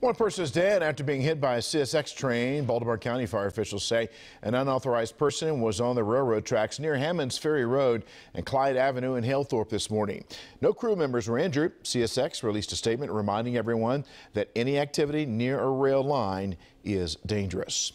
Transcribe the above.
One person is dead after being hit by a CSX train. Baltimore County fire officials say an unauthorized person was on the railroad tracks near Hammonds Ferry Road and Clyde Avenue in Halethorpe this morning. No crew members were injured. CSX released a statement reminding everyone that any activity near a rail line is dangerous.